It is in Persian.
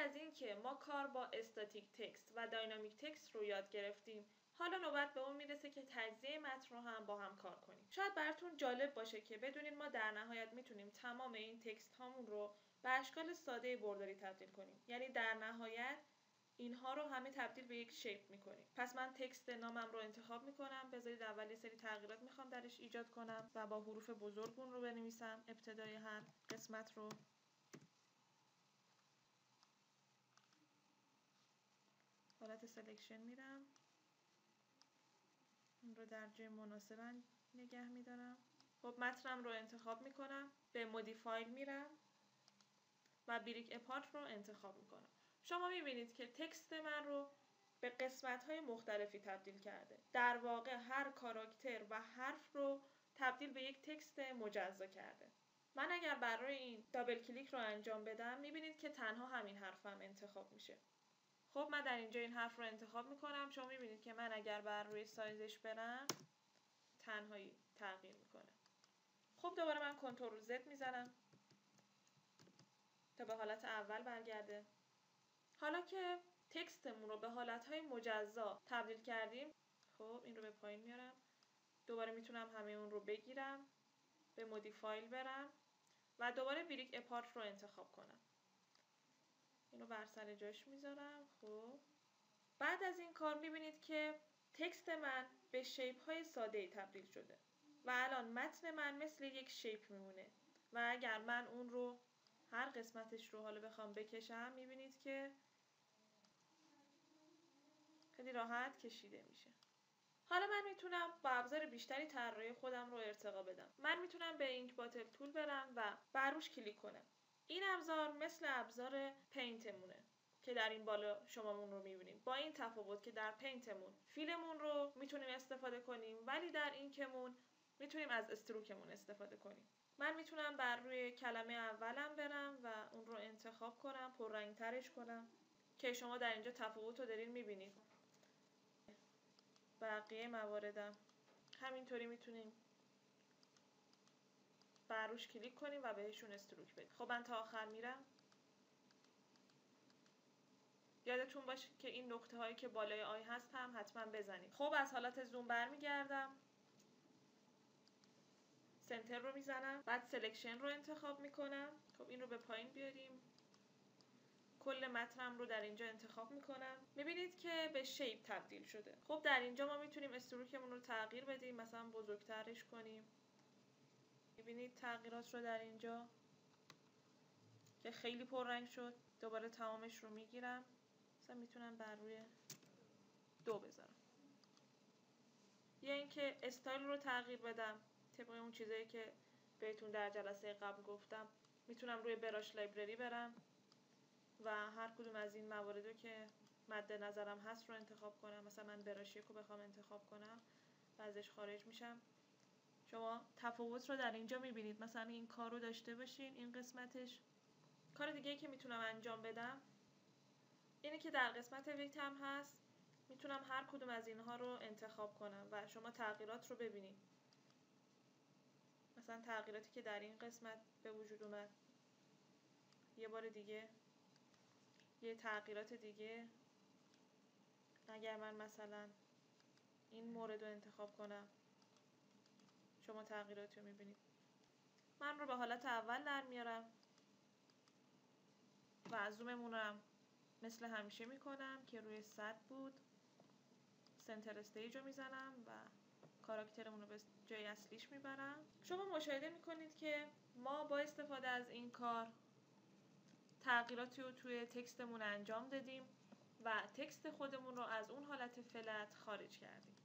از اینکه ما کار با استاتیک تکست و داینامیک تکست رو یاد گرفتیم حالا نوبت به اون می‌رسه که تجزیه متن رو هم با هم کار کنیم. شاید براتون جالب باشه که بدونین ما در نهایت می‌تونیم تمام این تکست هامون رو به اشکال ساده برداری تبدیل کنیم. یعنی در نهایت اینها رو همه تبدیل به یک شیپ می‌کنیم. پس من تکست نامم رو انتخاب می‌کنم. بذارید اول یه سری تغییرات می‌خوام درش ایجاد کنم و با حروف بزرگ اون رو بنویسم. ابتدای هر قسمت رو حالت selection میرم. این رو در جای مناسب نگه میدارم. خب متنم رو انتخاب می‌کنم. به Modify میرم. و Break Apart رو انتخاب می‌کنم. شما می‌بینید که text من رو به قسمت های مختلفی تبدیل کرده. در واقع هر کاراکتر و حرف رو تبدیل به یک تکست مجزا کرده. من اگر برای این دابل کلیک رو انجام بدم می‌بینید که تنها همین حرفم انتخاب میشه. خب من در اینجا این حرف رو انتخاب می‌کنم. شما می‌بینید که من اگر بر روی سایزش برم تنهایی تغییر می‌کنه. خب دوباره من کنترل زد می‌زنم تا به حالت اول برگرده. حالا که تکستمون رو به حالتهای مجزا تبدیل کردیم خب این رو به پایین میارم. دوباره می‌تونم همه اون رو بگیرم به مودیفایل برم و دوباره بریک اپارت رو انتخاب کنم. اینو بر سر جاش می‌ذارم خب. بعد از این کار می‌بینید که تکست من به شیپ های ساده ای تبدیل شده و الان متن من مثل یک شیپ میمونه و اگر من اون رو هر قسمتش رو حالا بخوام بکشم می‌بینید که خیلی راحت کشیده میشه. حالا من می‌تونم با ابزار بیشتری طراحی خودم رو ارتقا بدم. من می‌تونم به اینک باتل تول برم و بر روش کلیک کنم. این ابزار مثل ابزار پینتمونه که در این بالا شمامون رو می‌بینیم. با این تفاوت که در پینتمون فیلمون رو می‌تونیم استفاده کنیم ولی در این کمون می‌تونیم از استروکمون استفاده کنیم. من می‌تونم بر روی کلمه اولم برم و اون رو انتخاب کنم پررنگ ترش کنم که شما در اینجا تفاوت رو دارین می‌بینید. بقیه مواردم همینطوری می‌تونیم بر روش کلیک کنیم و بهشون stroke بدیم. خب من تا آخر میرم. یادتون باشه که این نقطه هایی که بالای i هست هم حتما بزنید. خب از حالت زوم برمیگردم. center رو می‌زنم. بعد selection رو انتخاب می‌کنم. خب این رو به پایین بیاریم. کل متنم رو در اینجا انتخاب می‌کنم. می‌بینید که به شیپ تبدیل شده. خب در اینجا ما می‌تونیم استروکمون رو تغییر بدیم. مثلا بزرگترش کنیم. می‌بینید تغییرات رو در اینجا که خیلی پررنگ شد. دوباره تمامش رو می‌گیرم. مثلا می‌تونم بر روی دو بذارم. یا اینکه استایل رو تغییر بدم. طبق اون چیزایی که بهتون در جلسه قبل گفتم. می‌تونم روی براش لایبرری برم و هر کدوم از این موارد رو که مد نظرم هست رو انتخاب کنم. مثلا من براش رو بخوام انتخاب کنم و ازش خارج میشم. شما تفاوت رو در اینجا می‌بینید. مثلا این کار رو داشته باشین این قسمتش. کار دیگه که می‌تونم انجام بدم اینه که در قسمت ویکتم هست. می‌تونم هر کدوم از اینها رو انتخاب کنم و شما تغییرات رو ببینید مثلا تغییراتی که در این قسمت به وجود اومد. یه بار دیگه. یه تغییرات دیگه. اگر من مثلا این مورد رو انتخاب کنم. شما تغییراتی رو می‌بینید. من رو به حالت اول در میارم و زوممون رو مثل همیشه می‌کنم که روی صد بود. سنتر استیج رو می‌زنم و کاراکترمون رو به جای اصلیش می‌برم. شما مشاهده می‌کنید که ما با استفاده از این کار تغییراتی رو توی تکستمون انجام دادیم و تکست خودمون رو از اون حالت فلت خارج کردیم.